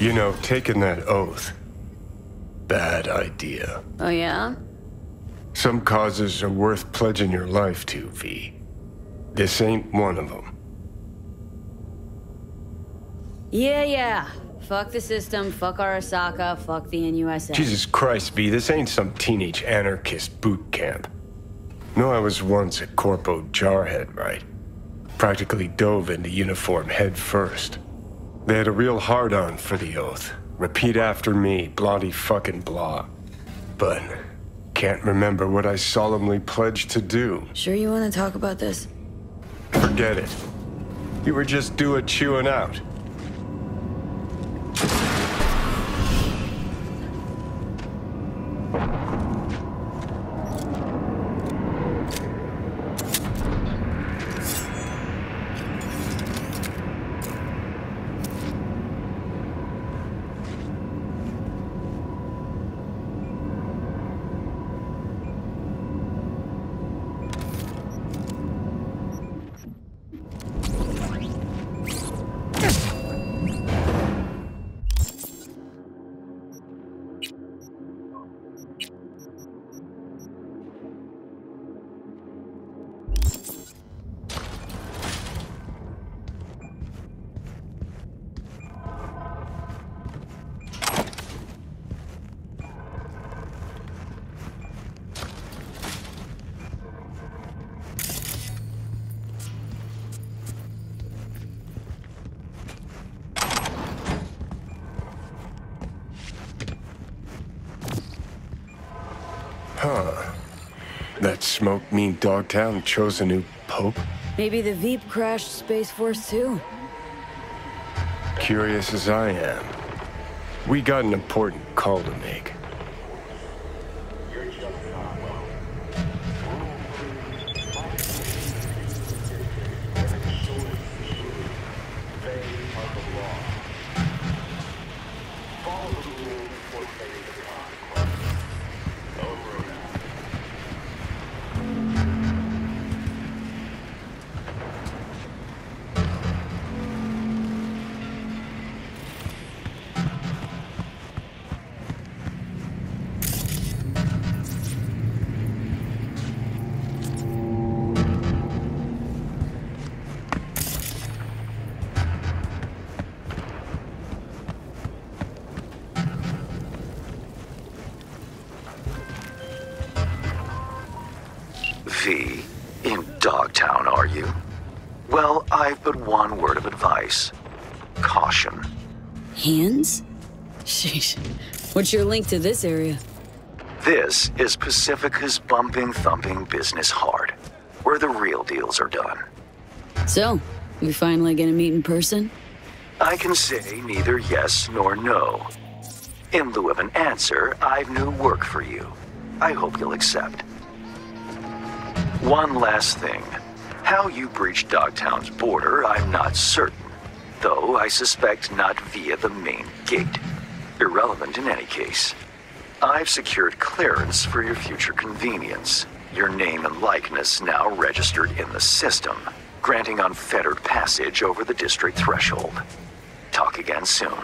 You know, taking that oath. Bad idea. Oh, yeah? Some causes are worth pledging your life to, V. This ain't one of them. Yeah, yeah. Fuck the system, fuck Arasaka, fuck the NUSA. Jesus Christ, V, this ain't some teenage anarchist boot camp. No, I was once a corpo jarhead, right? Practically dove into uniform head first. They had a real hard-on for the oath. Repeat after me, blondie fucking blah. But can't remember what I solemnly pledged to do. Sure you want to talk about this? Forget it. You were just due a chewing out. Dogtown chose a new pope? Maybe the Veep crashed Space Force too. Curious as I am. We got an important call to make. I've but one word of advice. Caution. Hands? Sheesh. What's your link to this area? This is Pacifica's bumping, thumping business hard, where the real deals are done. So, we finally gonna meet in person? I can say neither yes nor no. In lieu of an answer, I've new work for you. I hope you'll accept. One last thing. How you breached Dogtown's border, I'm not certain. Though I suspect not via the main gate. Irrelevant in any case. I've secured clearance for your future convenience. Your name and likeness now registered in the system, granting unfettered passage over the district threshold. Talk again soon.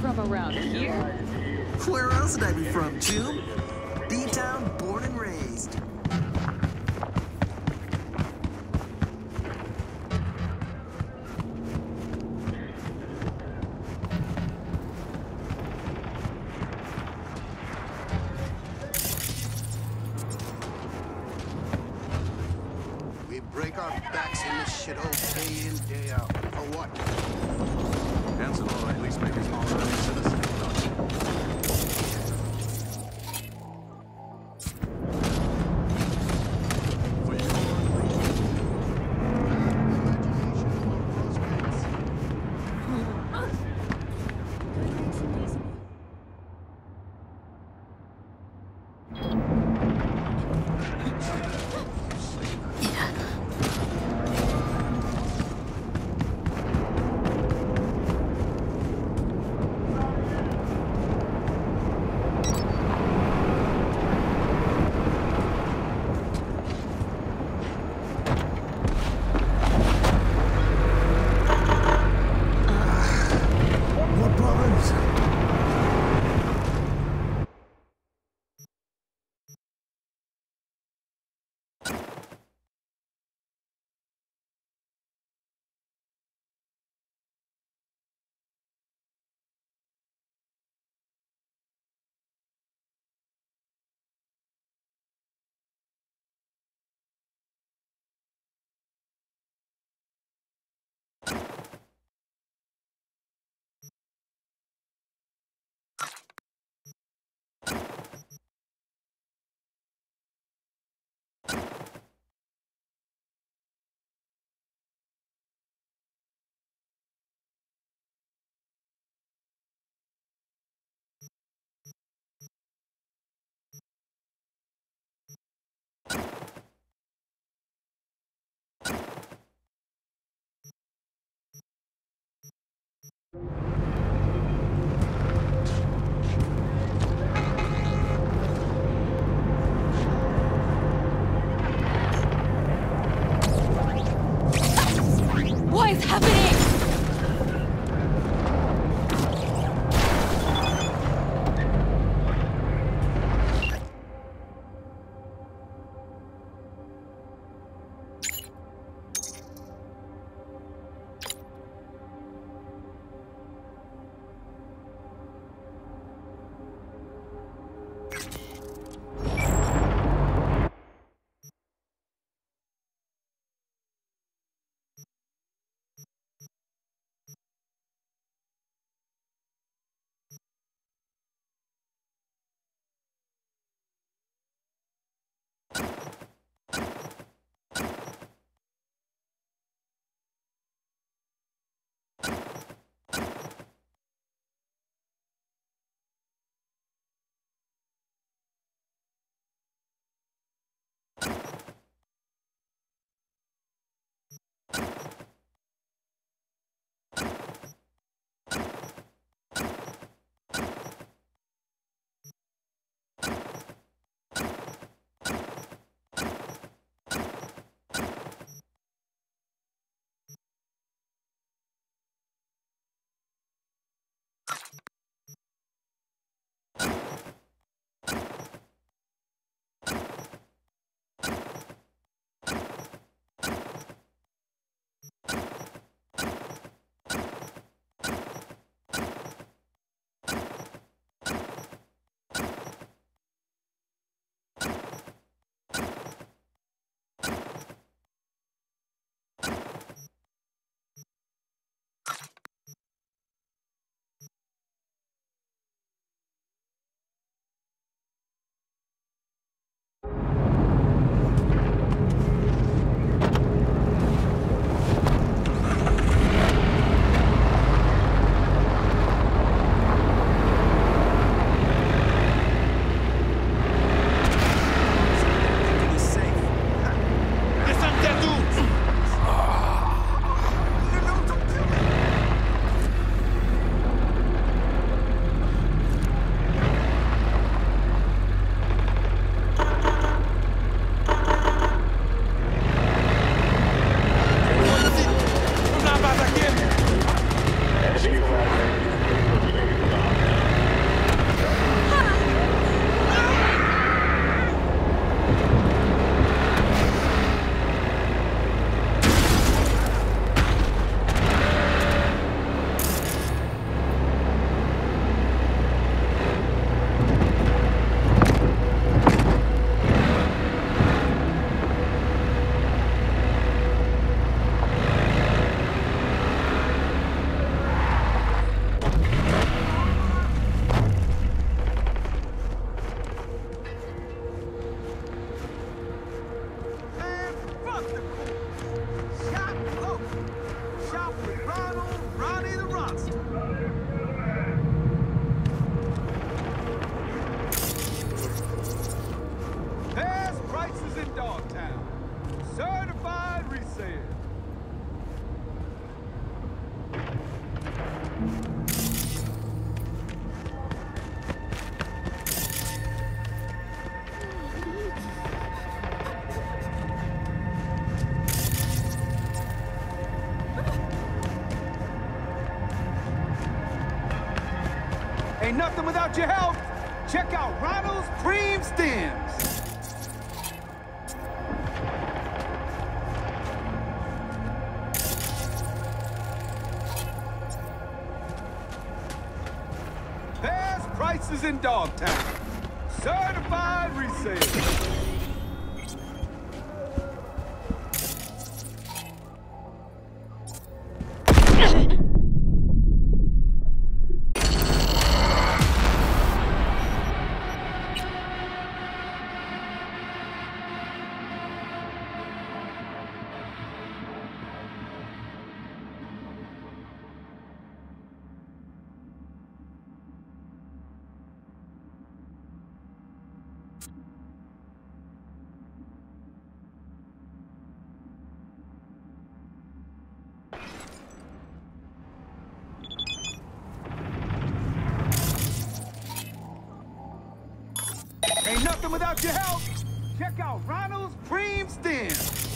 From around here? Where else would I be from, June? you nothing without your help. Check out Ronald's Cream Stems. Without your help. Check out Ronald's Cream Stems.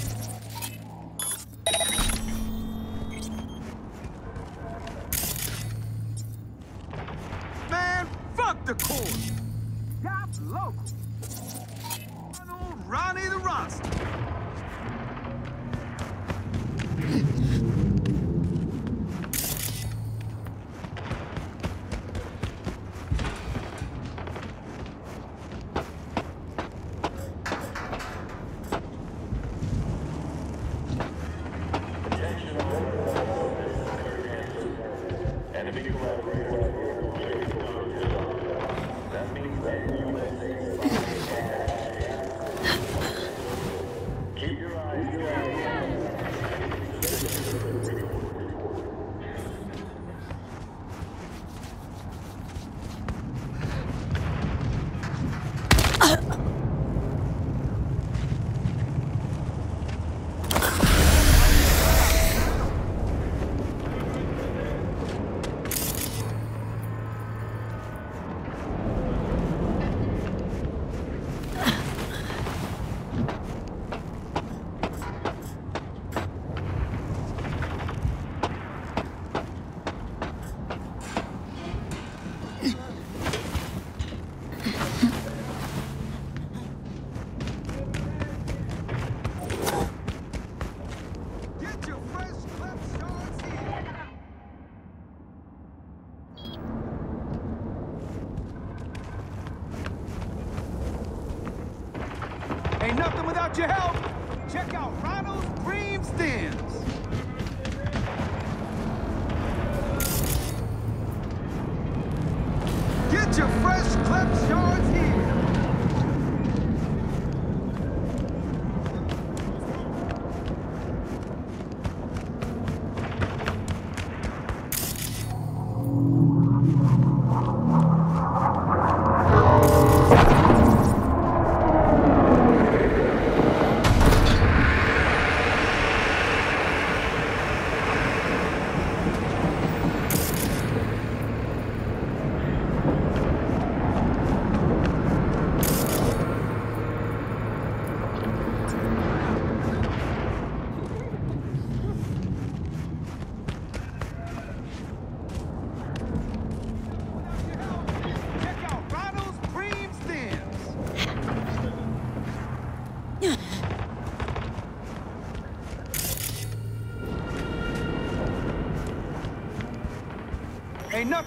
Your help.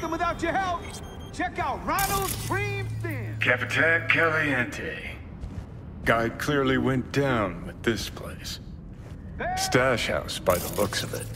Ain't nothing without your help. Check out Ronald's Cream Stems. Capitan Caliente. Guy clearly went down with this place. Stash house by the looks of it.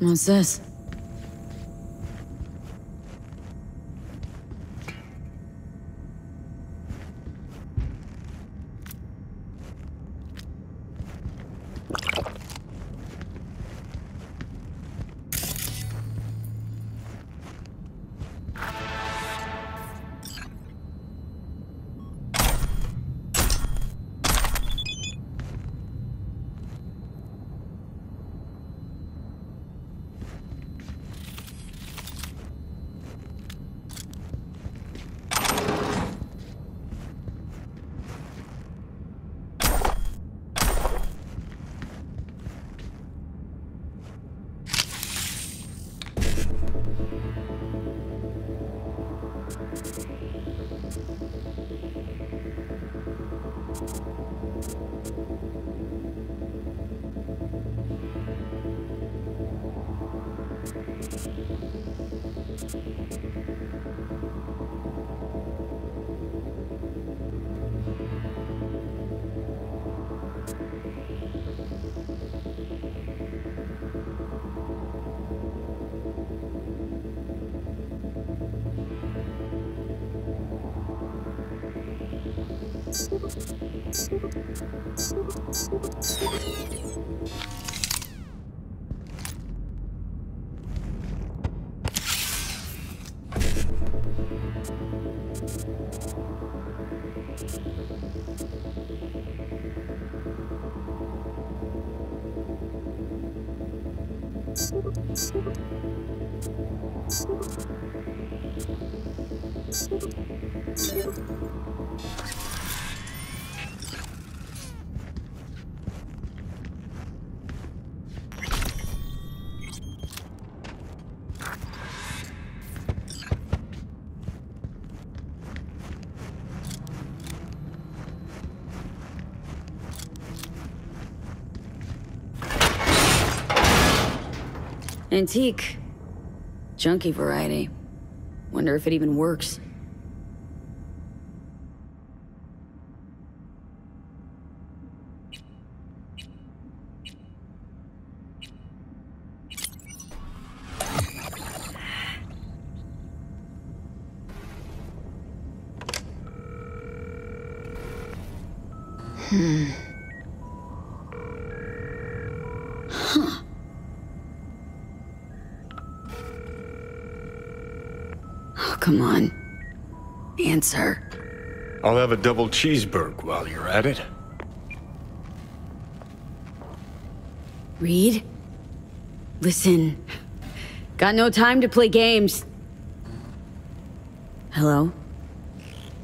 What's this? you Antique. Junky variety. Wonder if it even works. I'll have a double cheeseburger while you're at it. Reed? Listen. Got no time to play games. Hello?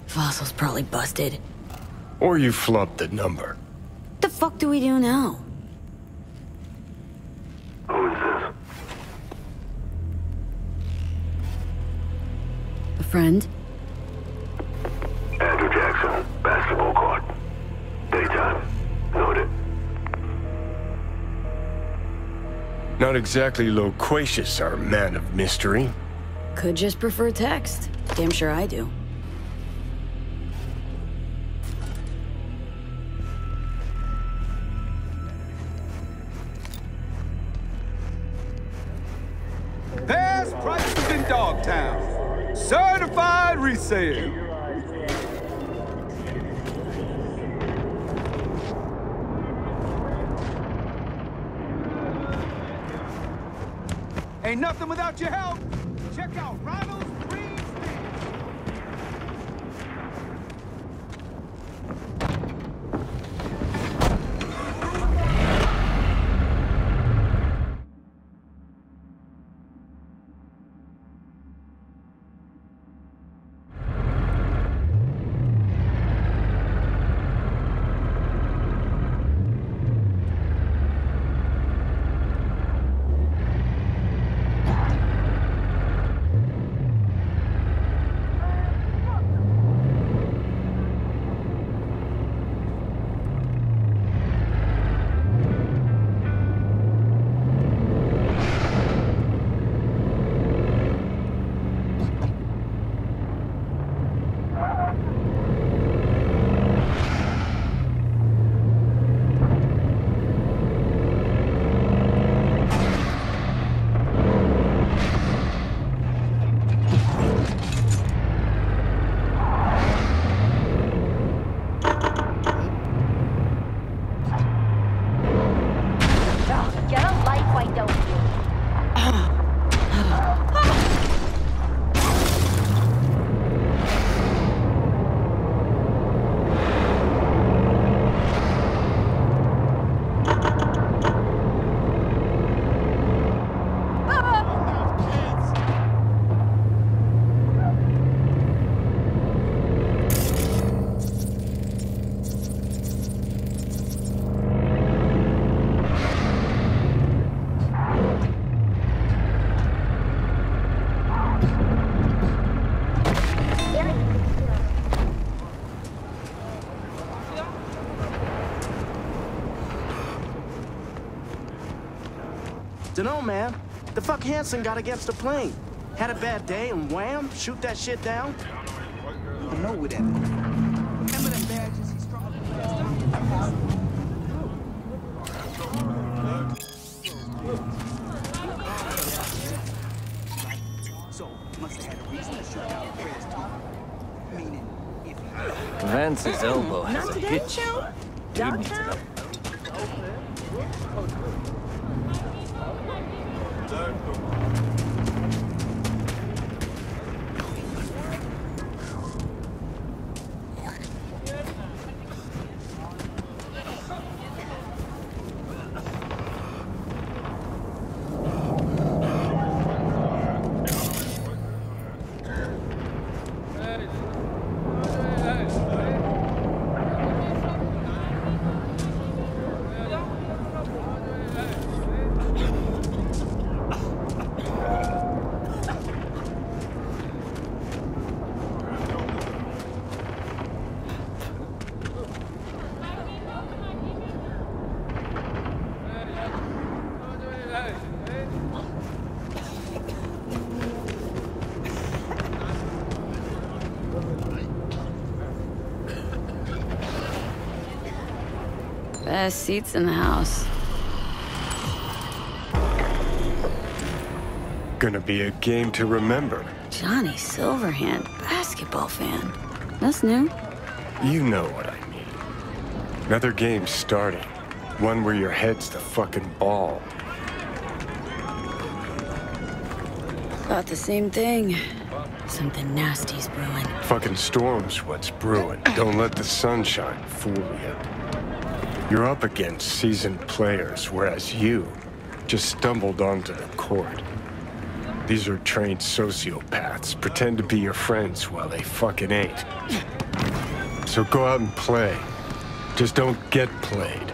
Fossil's probably busted. Or you flubbed the number. What the fuck do we do now? Who is this? A friend? Not exactly loquacious, our man of mystery. Could just prefer text. Damn sure I do. Best prices in Dogtown. Certified resale. Ain't nothing without your help. Check out Ronald's Green Stand. Get a life, why don't you? Dunno, man. The fuck Hansen got against a plane. Had a bad day and wham, shoot that shit down. I know that is. Remember them badges he struck? So, must have had a reason to shoot down Fred's too. Meaning, if he Vance's elbow has a hitch. Lead me seats in the house. Gonna be a game to remember. Johnny Silverhand, basketball fan. That's new. You know what I mean. Another game starting. One where your head's the fucking ball. Thought the same thing. Something nasty's brewing. Fucking storm's what's brewing. Don't let the sunshine fool you. You're up against seasoned players, whereas you just stumbled onto the court. These are trained sociopaths. Pretend to be your friends while they fucking ain't. So go out and play. Just don't get played.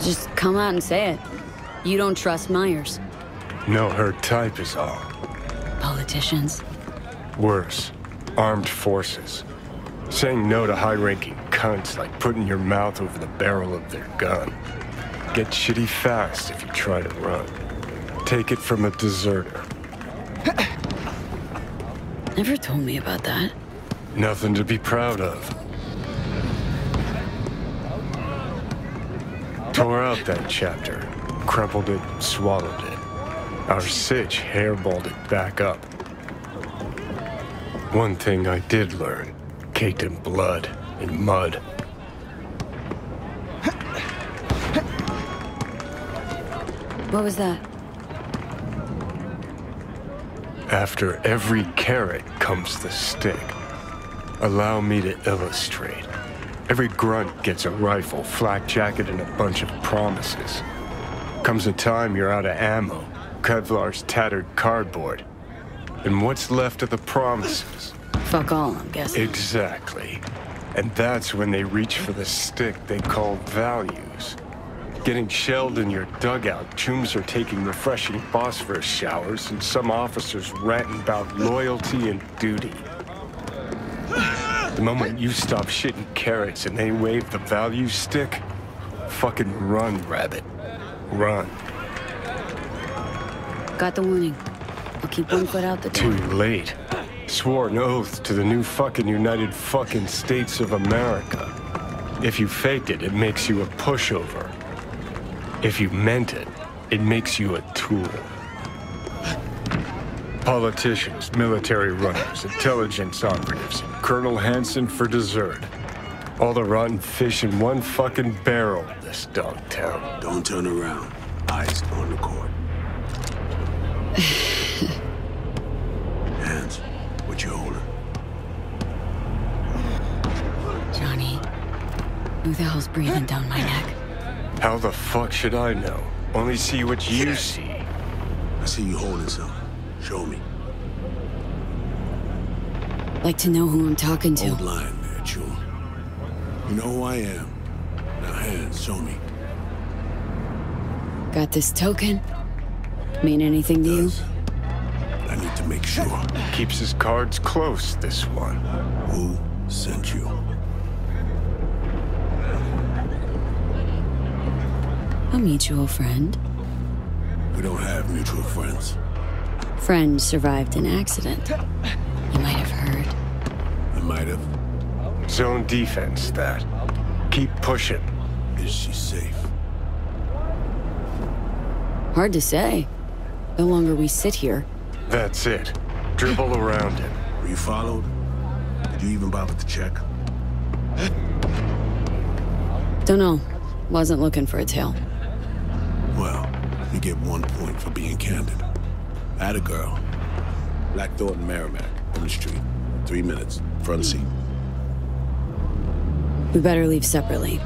Just come out and say it. You don't trust Myers. No, her type is all. Politicians. Worse, armed forces. Saying no to high-ranking cunts like putting your mouth over the barrel of their gun. Get shitty fast if you try to run. Take it from a deserter. Never told me about that. Nothing to be proud of. Tore out that chapter, crumpled it, swallowed it. Our sitch hairballed it back up. One thing I did learn, caked in blood and mud. What was that? After every carrot comes the stick. Allow me to illustrate. Every grunt gets a rifle, flak jacket, and a bunch of promises. Comes a time you're out of ammo, Kevlar's tattered cardboard. And what's left of the promises? Fuck all, I'm guessing. Exactly. And that's when they reach for the stick they call values. Getting shelled in your dugout, chooms are taking refreshing phosphorus showers, and some officers ranting about loyalty and duty. The moment you stop shitting carrots and they wave the value stick, fucking run, rabbit. Run. Got the warning. I'll keep one foot out the door. Too late. Swore an oath to the new fucking United fucking States of America. If you faked it, it makes you a pushover. If you meant it, it makes you a tool. Politicians, military runners, intelligence operatives, Colonel Hansen for dessert. All the rotten fish in one fucking barrel, this dog town. Don't turn around. Eyes on the court. Who the hell's breathing down my neck? How the fuck should I know? Only see what you see. I see you holding something. Show me. Like to know who I'm talking to. Hold line there, June. You know who I am. Now hands, show me. Got this token? Mean anything to you? I need to make sure. Keeps his cards close, this one. Who sent you? A mutual friend. We don't have mutual friends. Friend survived an accident. You might have heard. I might have. Zone defense, that. Keep pushing. Is she safe? Hard to say. The longer we sit here. That's it. Dribble around him. Were you followed? Did you even bother to check? Don't know. Wasn't looking for a tail. Well, you get one point for being candid. I had a girl. Black Thorton Merrimack, on the street. Three minutes, front seat. We better leave separately.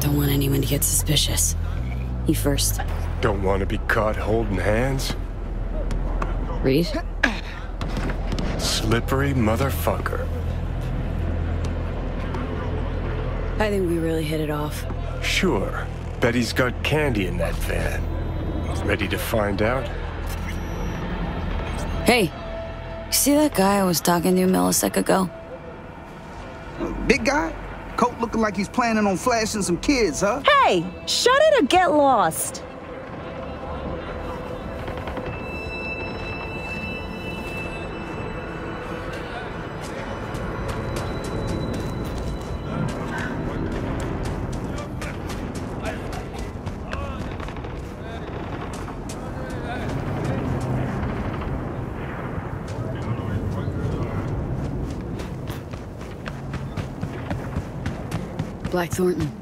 Don't want anyone to get suspicious. You first. Don't want to be caught holding hands? Reed? Slippery motherfucker. I think we really hit it off. Sure. Bet he's got candy in that van. Ready to find out? Hey, you see that guy I was talking to a millisecond ago? Big guy? Coat looking like he's planning on flashing some kids, huh? Hey, shut it or get lost. Black Thorton.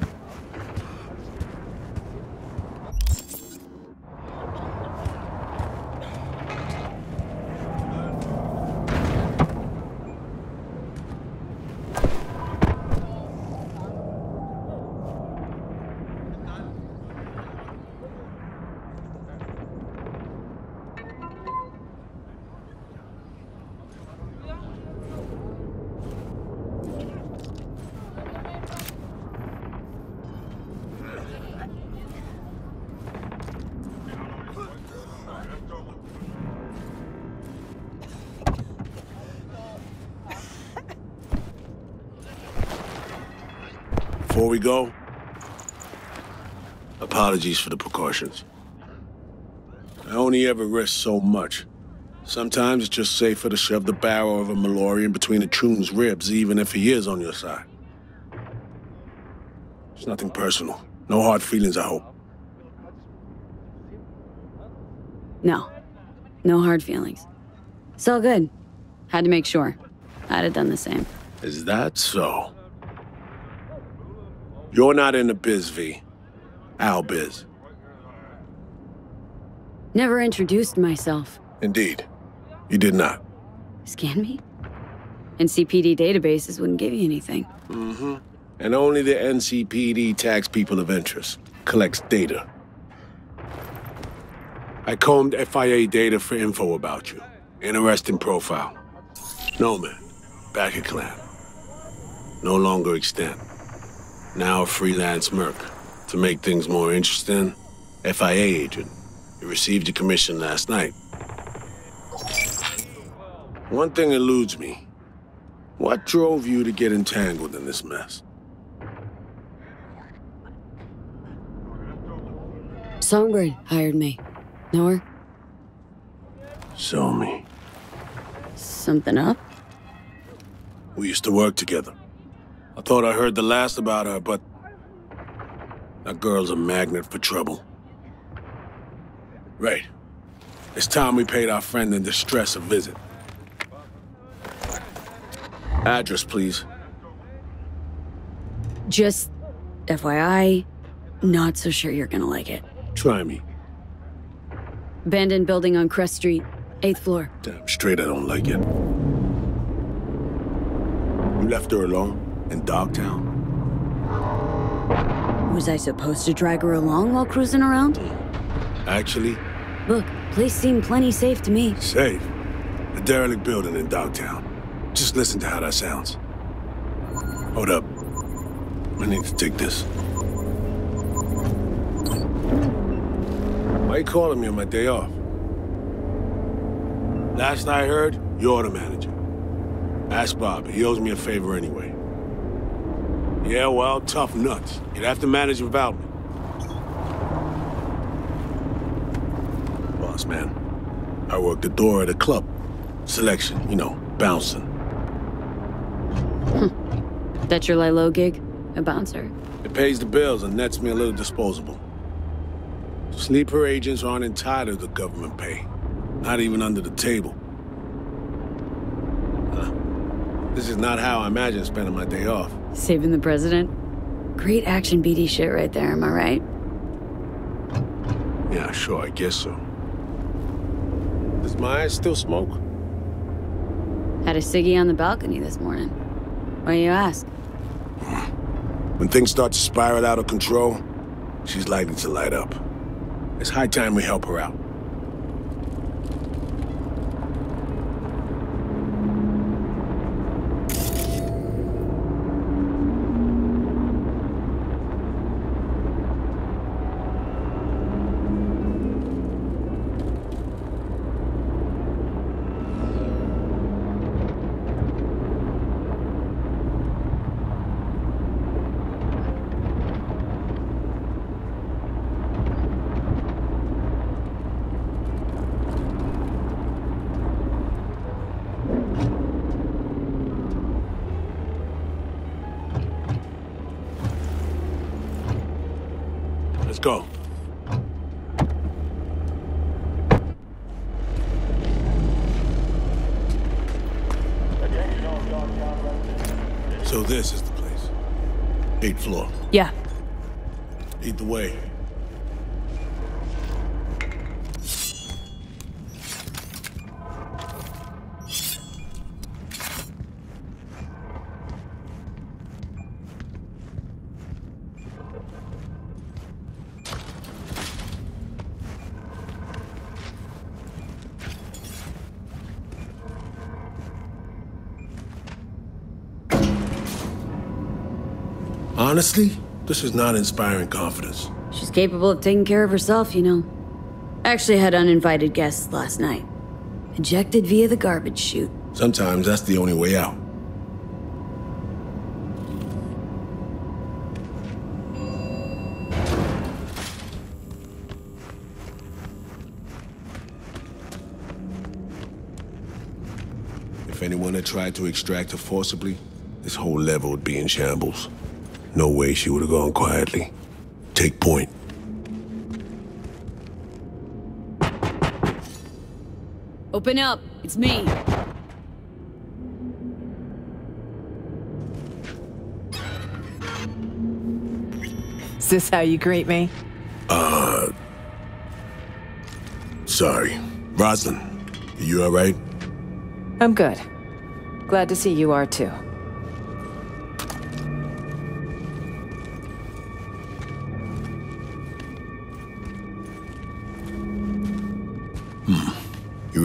We go, apologies for the precautions. I only ever risk so much. Sometimes it's just safer to shove the barrel of a Malorian between a Troon's ribs, even if he is on your side. It's nothing personal. No hard feelings, I hope. No. No hard feelings. It's all good. Had to make sure. I'd have done the same. Is that so? You're not in the biz, V. Al biz. Never introduced myself. Indeed. You did not. Scan me? NCPD databases wouldn't give you anything. Mm-hmm. And only the NCPD tags people of interest, collects data. I combed FIA data for info about you. Interesting profile. No man, Bakker clan. No longer extant. Now a freelance merc. To make things more interesting, FIA agent. You received a commission last night. One thing eludes me. What drove you to get entangled in this mess? Songbird hired me. Know her? Show me. Something up? We used to work together. I thought I heard the last about her, but... That girl's a magnet for trouble. Right. It's time we paid our friend in distress a visit. Address, please. Just FYI, not so sure you're gonna like it. Try me. Abandoned building on Crest Street, 8th floor. Damn straight I don't like it. You left her alone in Dogtown? Was I supposed to drag her along while cruising around? Actually, Look, place seemed plenty safe to me. safe. A derelict building in Dogtown. Just listen to how that sounds. Hold up. I need to take this. Why you calling me on my day off? Last I heard, you're the manager. Ask Bob. He owes me a favor anyway. Yeah, well, tough nuts. You'd have to manage without me. Boss man, I work the door at a club. Selection, you know, bouncing. That's your lie low gig? A bouncer? It pays the bills and nets me a little disposable. Sleeper agents aren't entitled to government pay. Not even under the table. Huh. This is not how I imagine spending my day off. Saving the president? Great action BD shit right there, am I right? Yeah, sure, I guess so. Does Myers still smoke? Had a ciggy on the balcony this morning. Why you ask? When things start to spiral out of control, she's likely to light up. It's high time we help her out. Honestly, this is not inspiring confidence. She's capable of taking care of herself, you know. I actually had uninvited guests last night. Ejected via the garbage chute. Sometimes that's the only way out. If anyone had tried to extract her forcibly, this whole level would be in shambles. No way she would have gone quietly. Take point. Open up. It's me. Is this how you greet me? Uh. Sorry. Rosalind, you alright? I'm good. Glad to see you are too.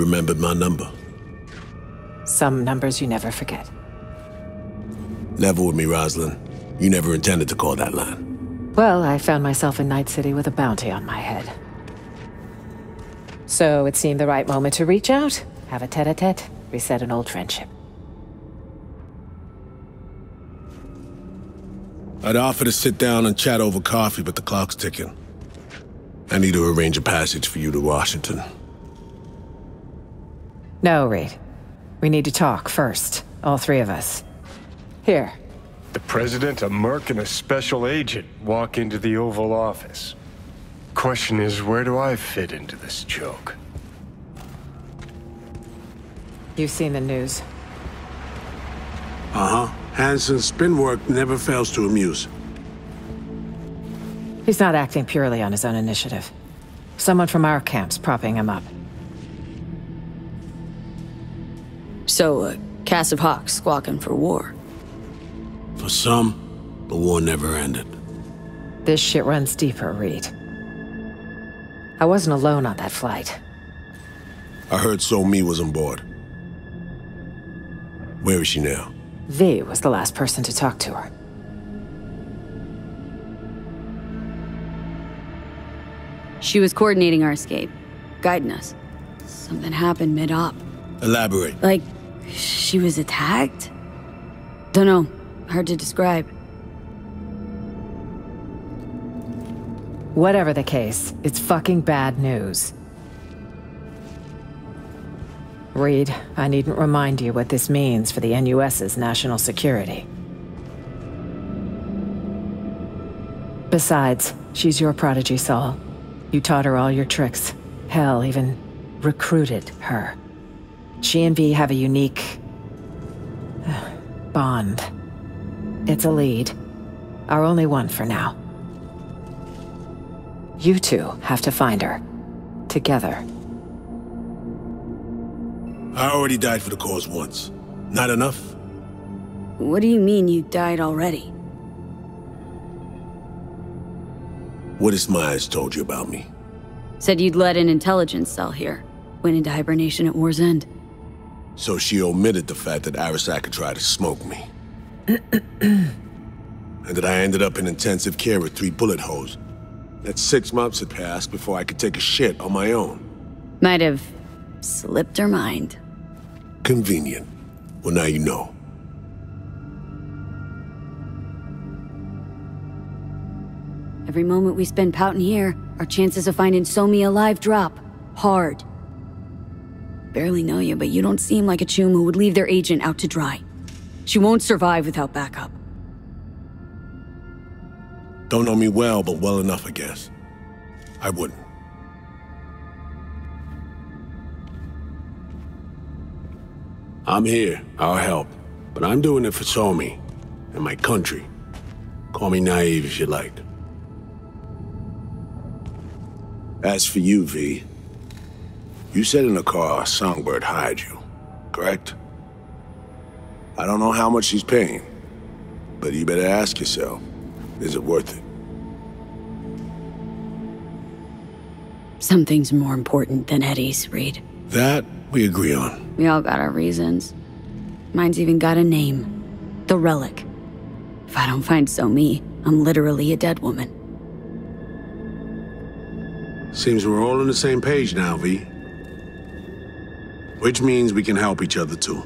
Remembered my number? Some numbers you never forget. Level with me, Rosalind. You never intended to call that line. Well, I found myself in Night City with a bounty on my head. So it seemed the right moment to reach out, have a tete-a-tete, reset an old friendship. I'd offer to sit down and chat over coffee, but the clock's ticking. I need to arrange a passage for you to Washington. No, Reed. We need to talk first, all three of us. Here. The President, a merc, and a special agent walk into the Oval Office. Question is, where do I fit into this joke? You've seen the news. Uh-huh. Hansen's spin work never fails to amuse. He's not acting purely on his own initiative. Someone from our camp's propping him up. So, uh, a cast of hawks squawking for war. For some, the war never ended. This shit runs deeper, Reed. I wasn't alone on that flight. I heard Somi was on board. Where is she now? V was the last person to talk to her. She was coordinating our escape, guiding us. Something happened mid-op. Elaborate. Like, she was attacked? Don't know. Hard to describe. Whatever the case, it's fucking bad news. Reed, I needn't remind you what this means for the NUS's national security. Besides, she's your prodigy, Sol. You taught her all your tricks. Hell, even recruited her. She and V have a unique... uh, bond. It's a lead. Our only one for now. You two have to find her. Together. I already died for the cause once. Not enough? What do you mean you died already? What has Myers told you about me? Said you'd led an intelligence cell here. Went into hibernation at war's end. So she omitted the fact that Arasaka tried to smoke me. and that I ended up in intensive care with three bullet holes. That six months had passed before I could take a shit on my own. Might have slipped her mind. Convenient. Well, now you know. Every moment we spend pouting here, our chances of finding Somi alive drop. Hard. Barely know you, but you don't seem like a chum who would leave their agent out to dry. She won't survive without backup. Don't know me well, but well enough, I guess. I wouldn't. I'm here. I'll help. But I'm doing it for Somi and my country. Call me naive if you like. As for you, V, you said in the car Songbird hired you, correct? I don't know how much she's paying, but you better ask yourself, is it worth it? Something's more important than eddies, Reed. That we agree on. We all got our reasons. Mine's even got a name. The Relic. If I don't find Somi, I'm literally a dead woman. Seems we're all on the same page now, V. Which means we can help each other too.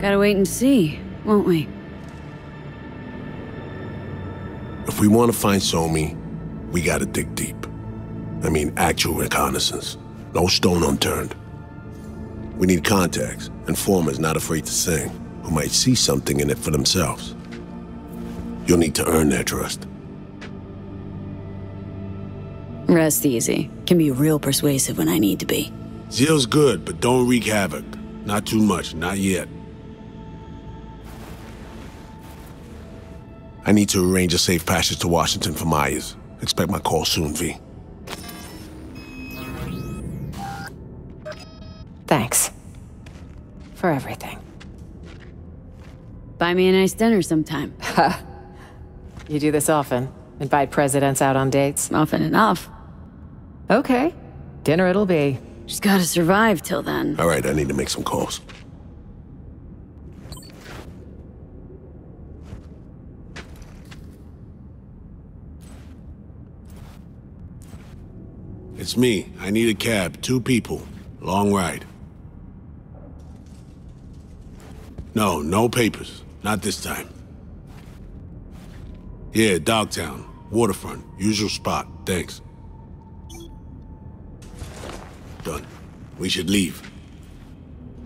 Gotta wait and see, won't we? If we want to find Somi, we gotta dig deep. I mean, actual reconnaissance. No stone unturned. We need contacts, informers not afraid to sing, who might see something in it for themselves. You'll need to earn their trust. Rest easy. Can be real persuasive when I need to be. Zeal's good, but don't wreak havoc. Not too much, not yet. I need to arrange a safe passage to Washington for Myers. Expect my call soon, V. Thanks. For everything. Buy me a nice dinner sometime. You do this often? Invite presidents out on dates? Often enough. Okay. Dinner it'll be. She's gotta survive till then. All right, I need to make some calls. It's me. I need a cab. Two people. Long ride. No, no papers. Not this time. Yeah, Dogtown. Waterfront. Usual spot. Thanks. Done. We should leave.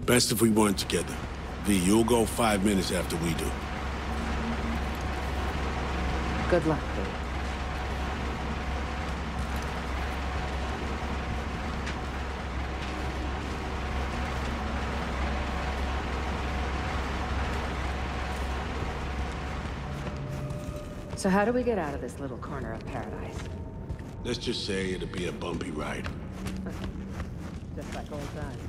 Best if we weren't together. V, you'll go five minutes after we do. Good luck, V. So how do we get out of this little corner of paradise? Let's just say it'll be a bumpy ride. Just like old times.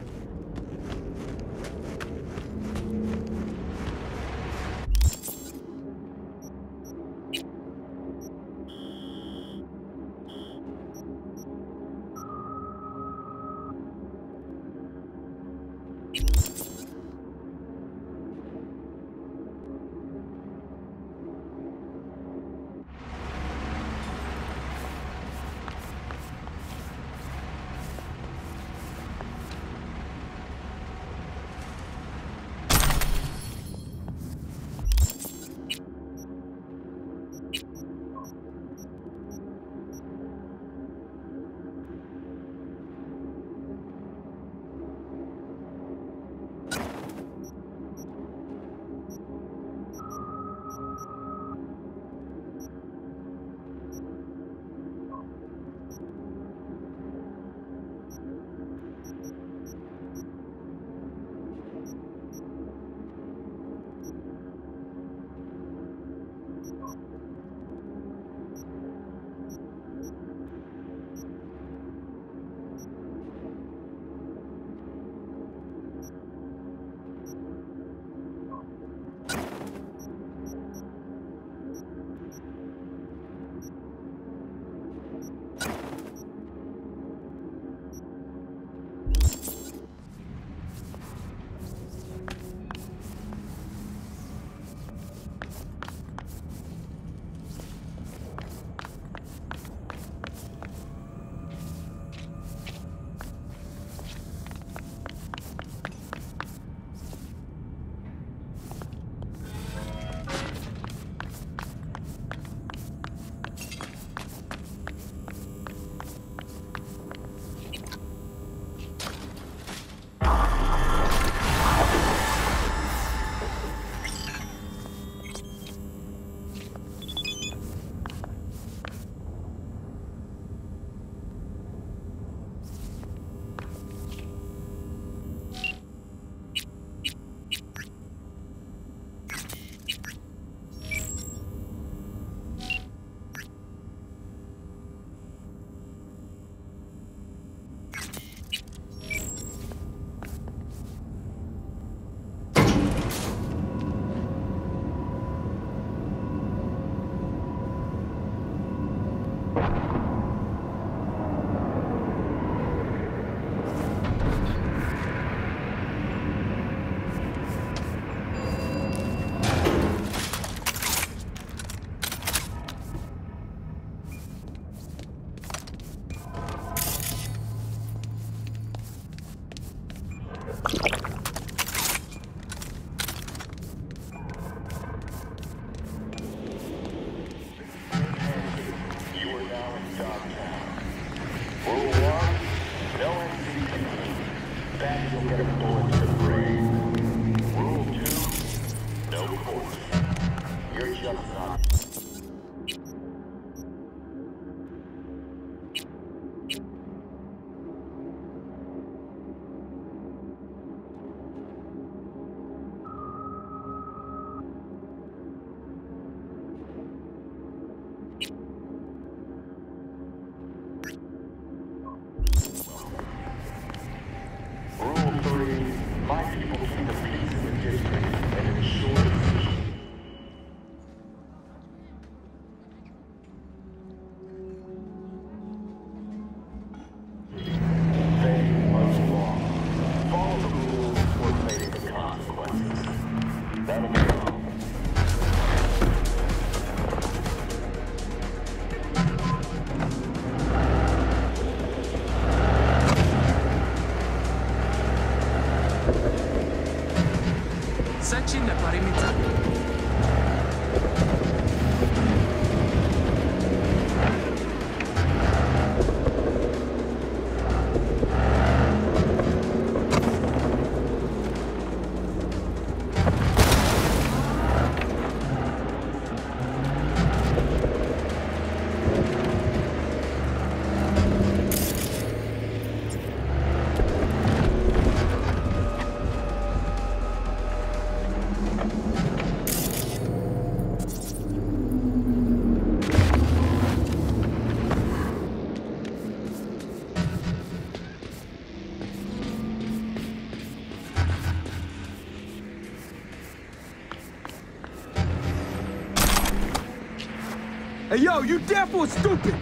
Yo, you deaf or stupid?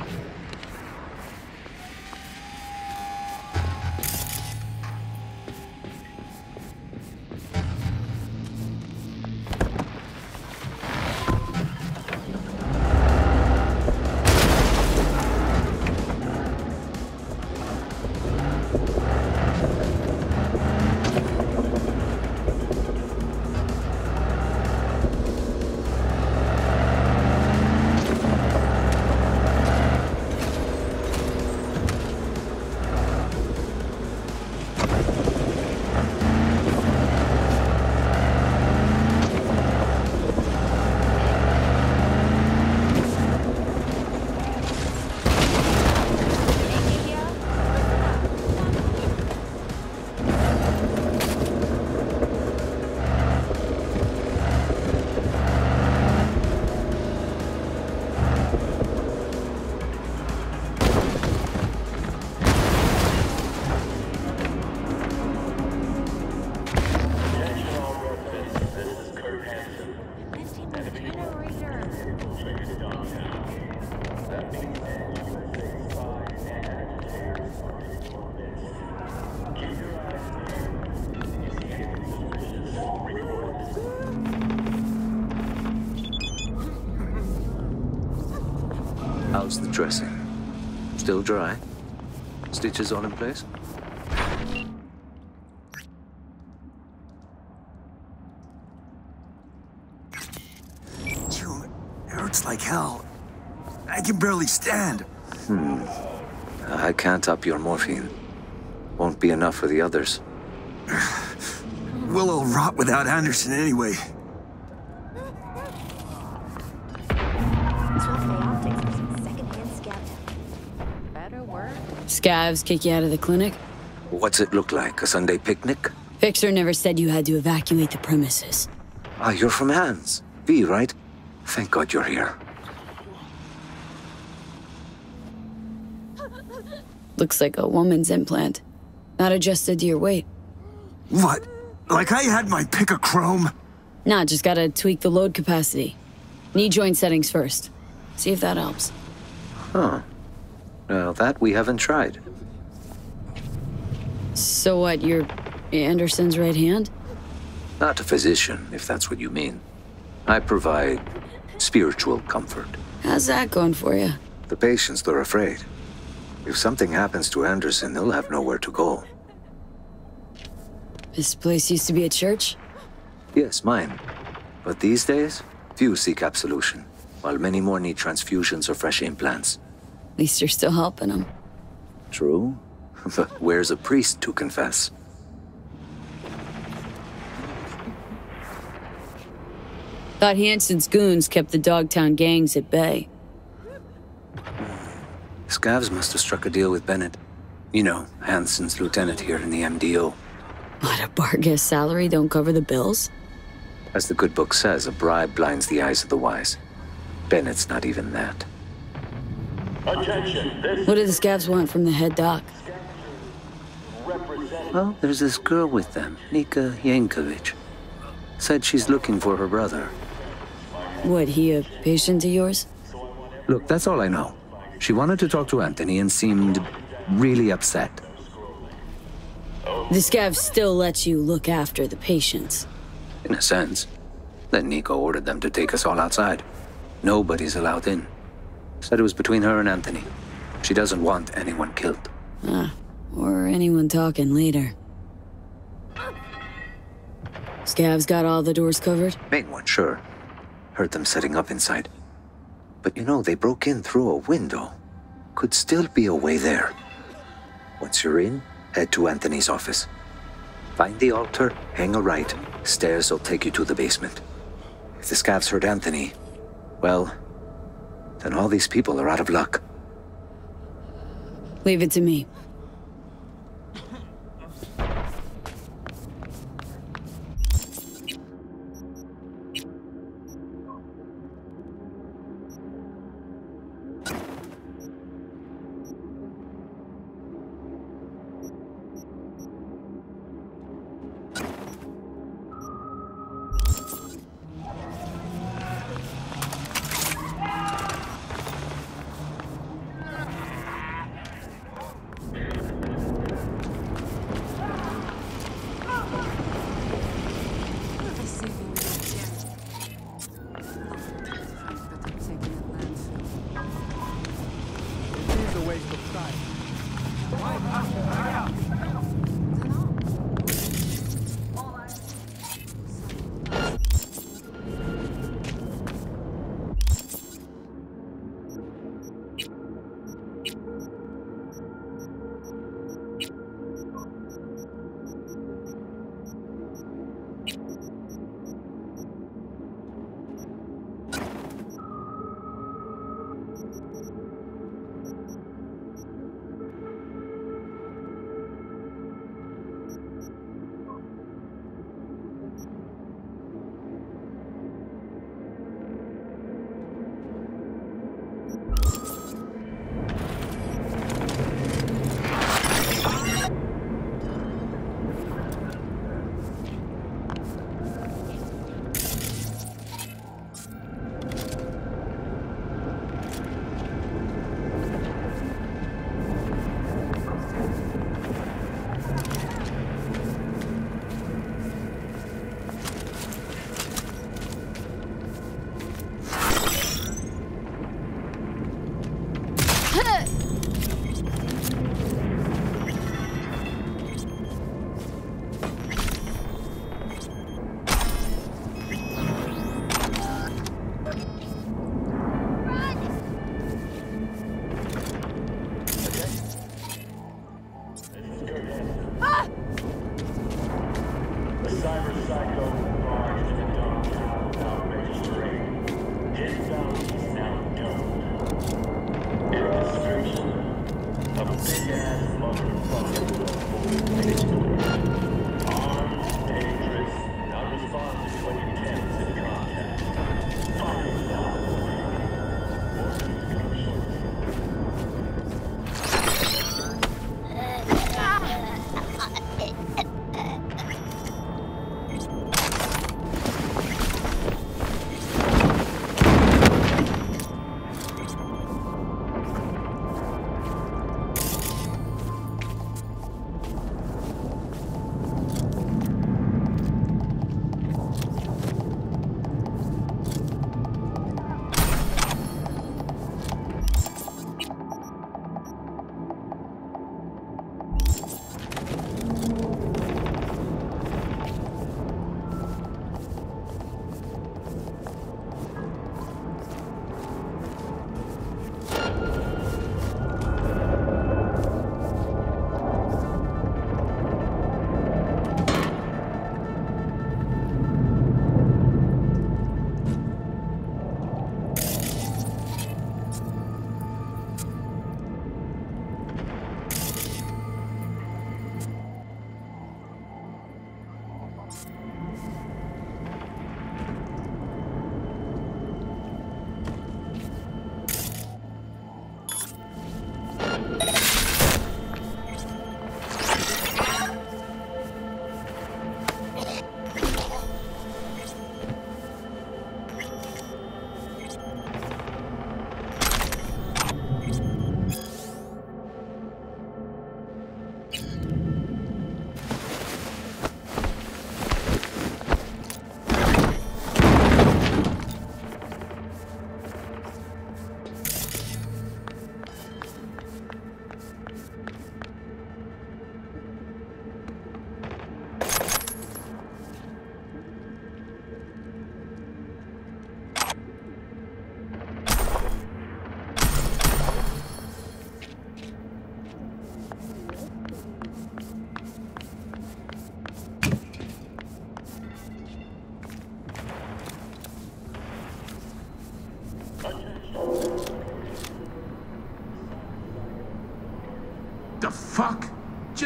Dressing? Still dry? Stitches all in place? June, it hurts like hell. I can barely stand. Hmm. I can't up your morphine. Won't be enough for the others. Willow'll all rot without Anderson anyway. Kick you out of the clinic? What's it look like? A Sunday picnic? Fixer never said you had to evacuate the premises. Ah, you're from Hands. V, right? Thank God you're here. Looks like a woman's implant. Not adjusted to your weight. What? Like I had my pick of chrome? Nah, just gotta tweak the load capacity. Knee joint settings first. See if that helps. Huh. Well, that we haven't tried. So what, you're Anderson's right hand? Not a physician, if that's what you mean. I provide spiritual comfort. How's that going for you? The patients, they're afraid. If something happens to Anderson, they'll have nowhere to go. This place used to be a church? Yes, mine. But these days, few seek absolution, while many more need transfusions or fresh implants. At least you're still helping them. True, but where's a priest to confess? Thought Hansen's goons kept the Dogtown gangs at bay. Scavs must have struck a deal with Bennett. You know, Hansen's lieutenant here in the MDO. What, a Barghest salary don't cover the bills? As the good book says, a bribe blinds the eyes of the wise. Bennett's not even that. Attention, this What do the scavs want from the head doc? Well, there's this girl with them, Nika Yankovic. Said she's looking for her brother. What, he a patient of yours? Look, that's all I know. She wanted to talk to Anthony and seemed really upset. The scav still lets you look after the patients. In a sense. Then Nico ordered them to take us all outside. Nobody's allowed in. Said it was between her and Anthony. She doesn't want anyone killed. Ah, or anyone talking later. Scavs got all the doors covered? Main one, sure. Heard them setting up inside. But you know, they broke in through a window. Could still be a way there. Once you're in, head to Anthony's office. Find the altar, hang a right. Stairs will take you to the basement. If the scavs hurt Anthony, well, then all these people are out of luck. Leave it to me.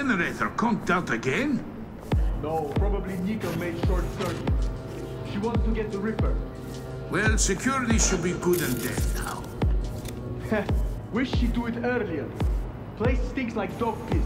Generator conked out again? No, probably Nika made short circuit. She wants to get the Ripper. Well, security should be good and dead now. Wish she'd do it earlier. Place stinks like dog piss.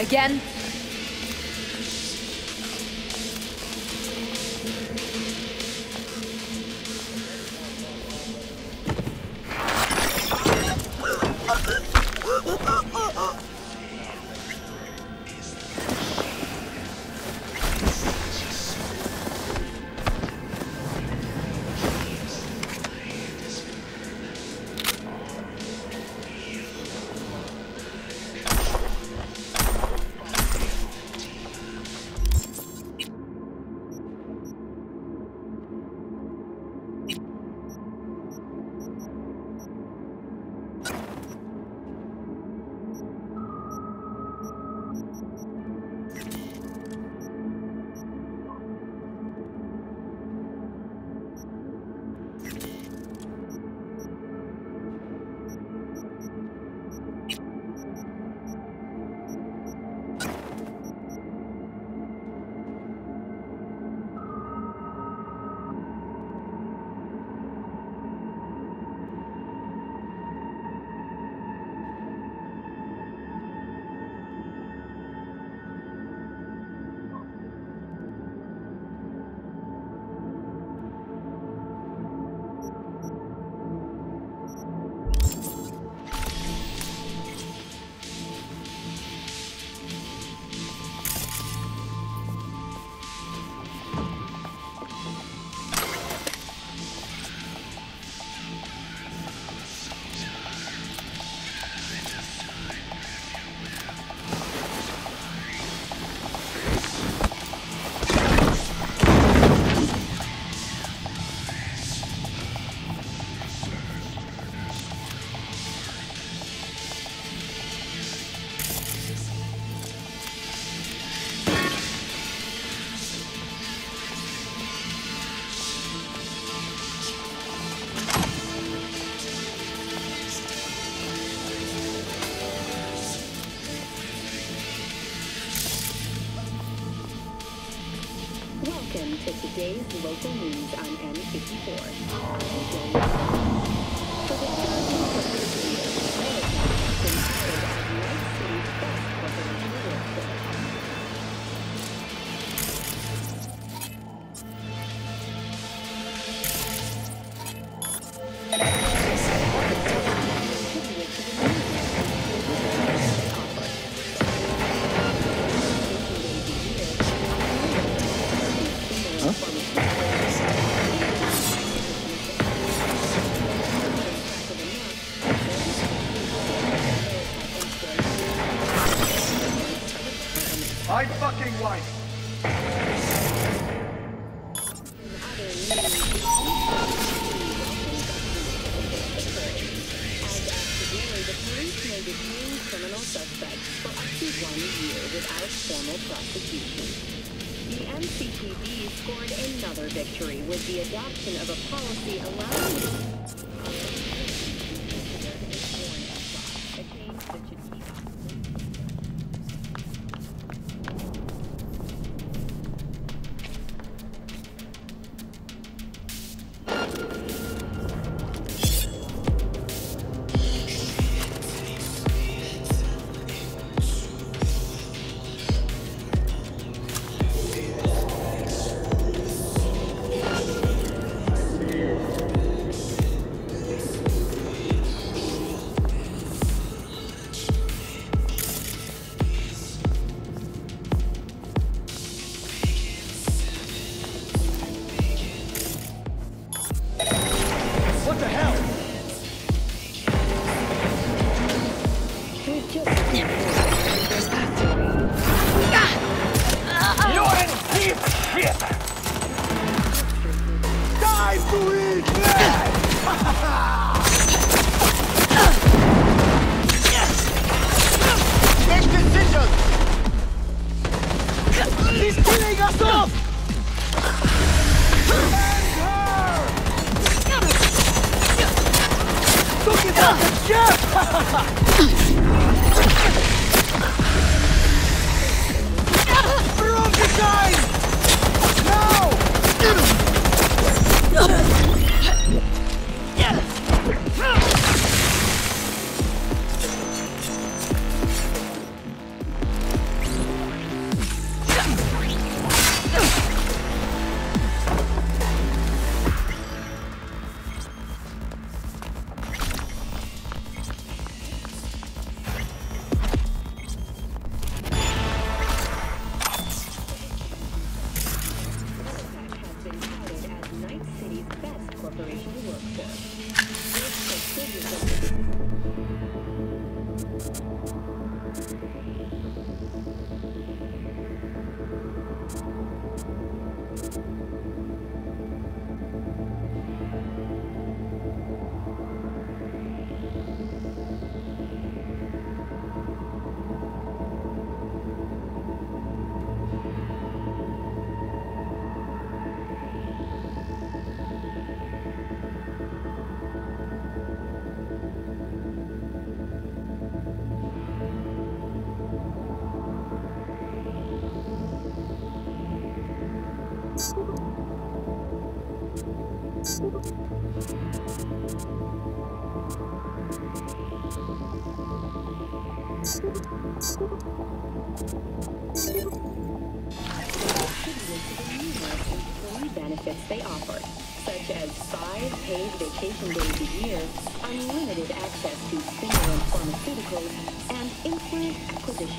Again?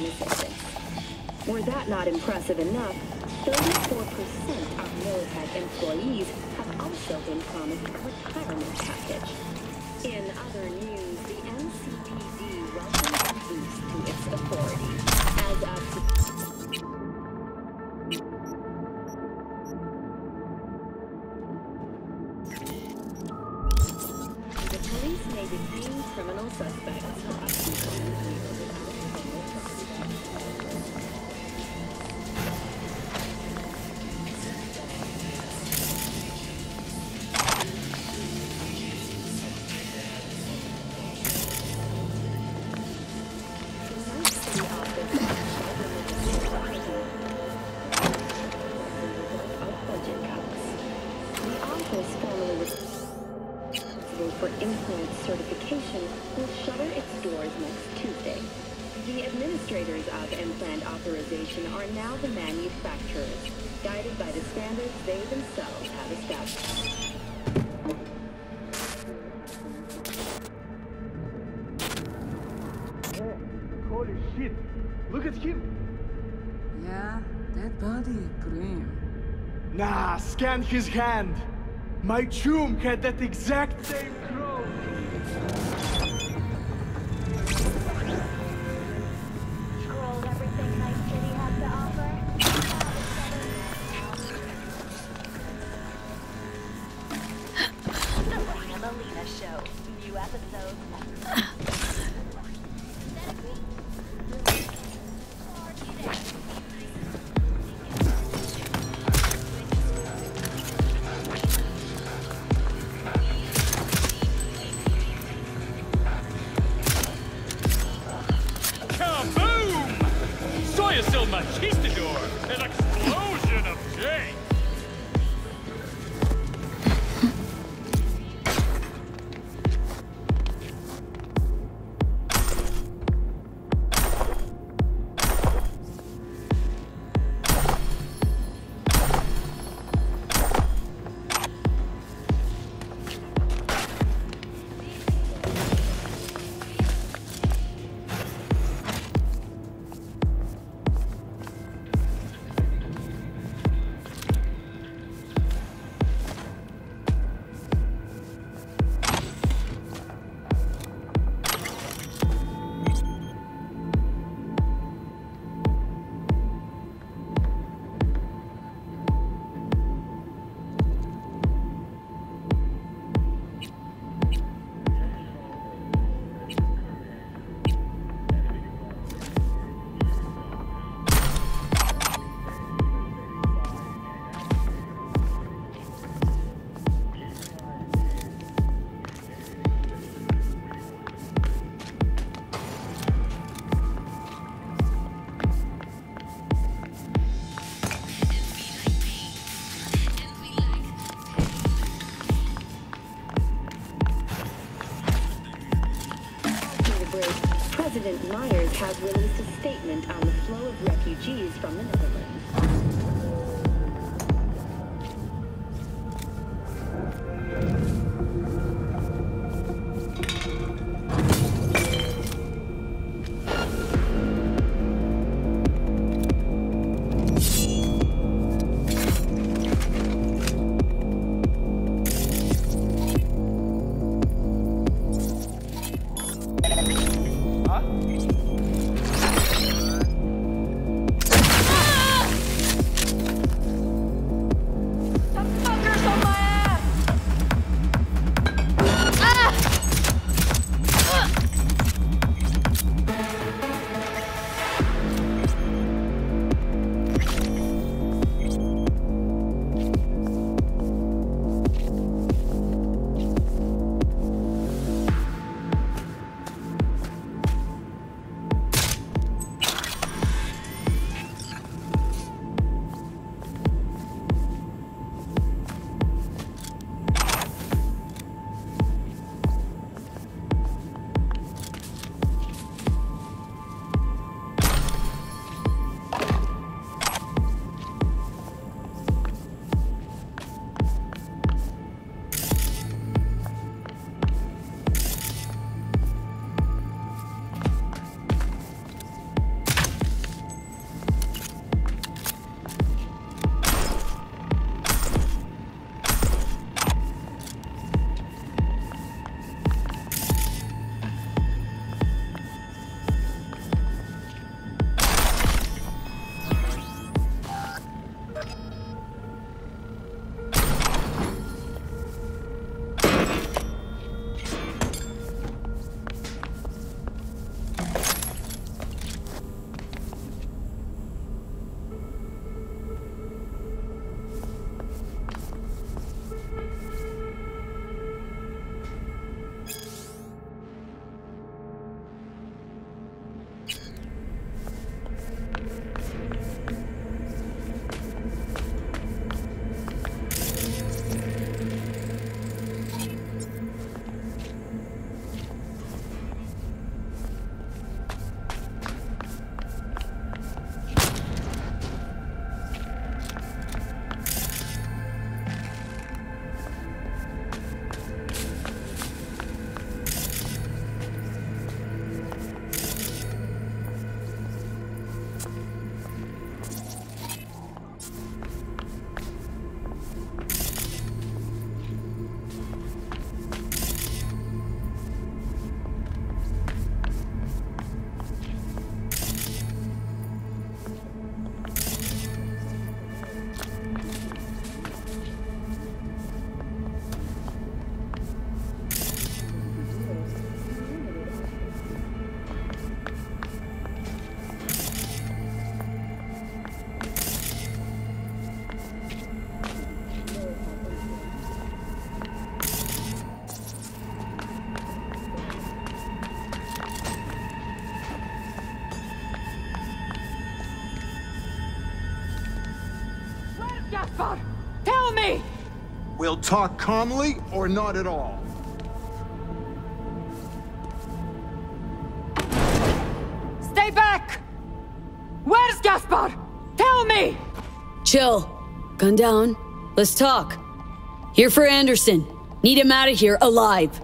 assistance. Were that not impressive enough, 34% of Militech employees have also been promised a retirement package. In other news, scanned his hand. My tomb had that exact same... has released a statement on the flow of refugees from the Netherlands. We'll talk calmly or not at all. Stay back! Where's Gaspar? Tell me! Chill. Gun down. Let's talk. Here for Anderson. Need him out of here alive.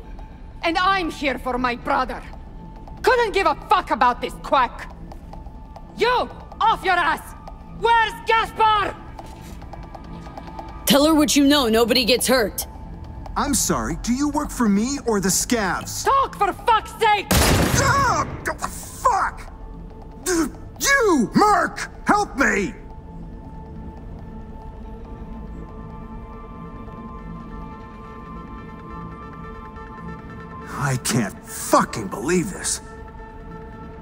And I'm here for my brother. Couldn't give a fuck about this quack. You! Off your ass! Where's Gaspar? Tell her what you know. Nobody gets hurt. I'm sorry, do you work for me or the scavs? Talk for fuck's sake! Ah, fuck! You, Merc! Help me! I can't fucking believe this.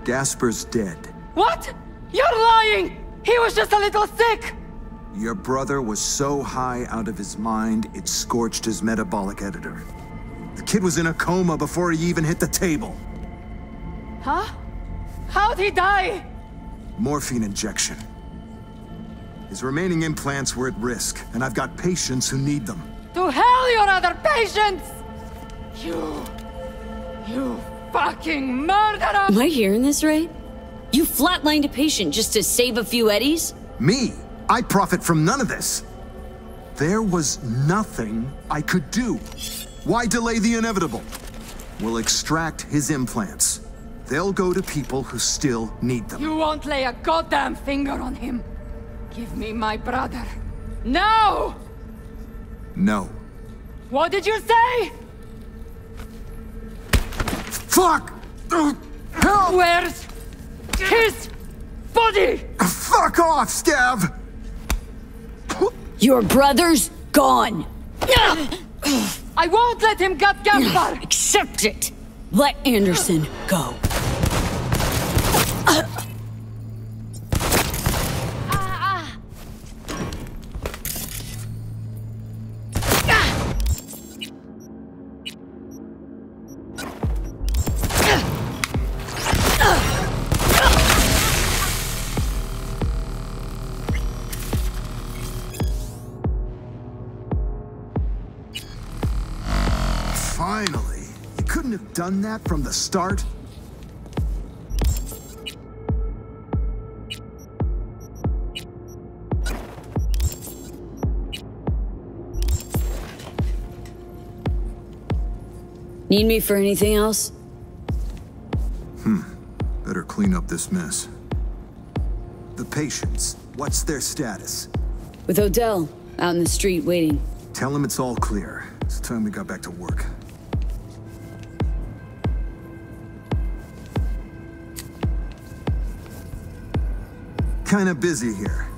Gaspar's dead. What? You're lying! He was just a little sick! Your brother was so high out of his mind, it scorched his metabolic editor. The kid was in a coma before he even hit the table. Huh? How'd he die? Morphine injection. His remaining implants were at risk, and I've got patients who need them. To hell, your other patients! You. You fucking murderer! Am I hearing this right? You flatlined a patient just to save a few eddies? Me? I profit from none of this. There was nothing I could do. Why delay the inevitable? We'll extract his implants. They'll go to people who still need them. You won't lay a goddamn finger on him. Give me my brother. No! No. What did you say? Fuck! Help! Where's his body? Fuck off, Scav! Your brother's gone. I won't let him get Gaspar! Accept it! Let Anderson go. Uh, done that from the start? Need me for anything else? Hmm. Better clean up this mess. The patients, what's their status? With Odell, out in the street waiting. Tell him it's all clear. It's time we got back to work. Kinda busy here.